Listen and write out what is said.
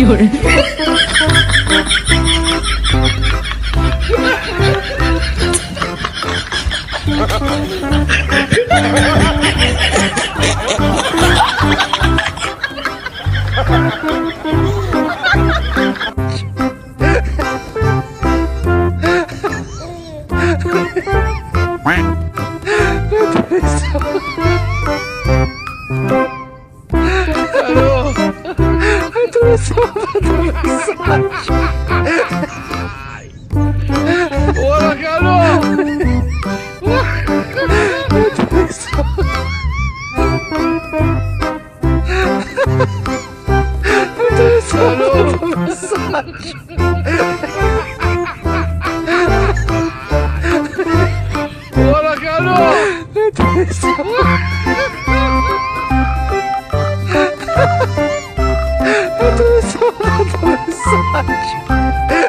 有人，Bora, Carol! Bora, Carol! Eu tô 怎么知？